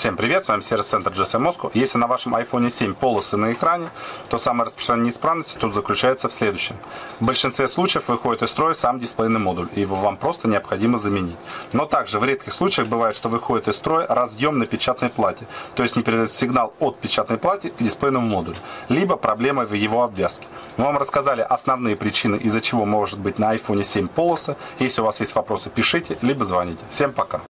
Всем привет, с вами сервис-центр GSM Moscow. Если на вашем iPhone 7 полосы на экране, то самая распространенная неисправность тут заключается в следующем. В большинстве случаев выходит из строя сам дисплейный модуль, и его вам просто необходимо заменить. Но также в редких случаях бывает, что выходит из строя разъем на печатной плате, то есть не передает сигнал от печатной платы к дисплейному модулю, либо проблема в его обвязке. Мы вам рассказали основные причины, из-за чего может быть на iPhone 7 полосы. Если у вас есть вопросы, пишите, либо звоните. Всем пока!